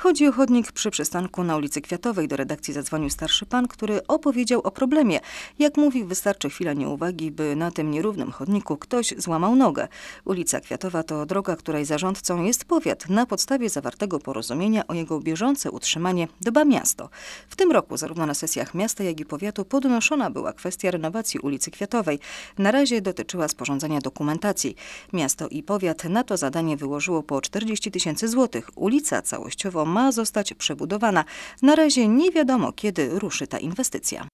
Chodzi o chodnik przy przystanku na ulicy Kwiatowej. Do redakcji zadzwonił starszy pan, który opowiedział o problemie. Jak mówi, wystarczy chwila nieuwagi, by na tym nierównym chodniku ktoś złamał nogę. Ulica Kwiatowa to droga, której zarządcą jest powiat. Na podstawie zawartego porozumienia o jego bieżące utrzymanie dba miasto. W tym roku zarówno na sesjach miasta, jak i powiatu podnoszona była kwestia renowacji ulicy Kwiatowej. Na razie dotyczyła sporządzania dokumentacji. Miasto i powiat na to zadanie wyłożyło po 40 tysięcy złotych. Ulica całościowo ma zostać przebudowana. Na razie nie wiadomo, kiedy ruszy ta inwestycja.